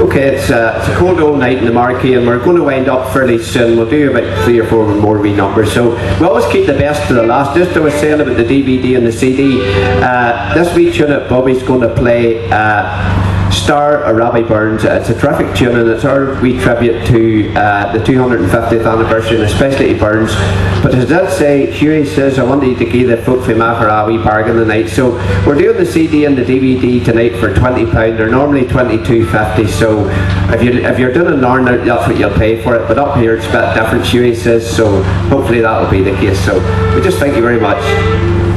Okay, it's, uh, it's a cold old night in the marquee, and we're going to wind up fairly soon. We'll do about three or four more wee numbers. So we always keep the best to the last. Just I was saying about the DVD and the CD. Uh, this wee tune that Bobby's going to play. Uh, Star Rabbie Burns. It's a terrific tune and it's our wee tribute to uh, the 250th anniversary and especially to Burns. But as I say, Hughie says I wanted to give the folk from Maghera a wee bargain tonight. So we're doing the CD and the DVD tonight for £20. They're normally twenty two fifty. So if, you, if you're doing a Narn, that's what you'll pay for it. But up here it's a bit different, Hughie says. So hopefully that'll be the case. So we just thank you very much.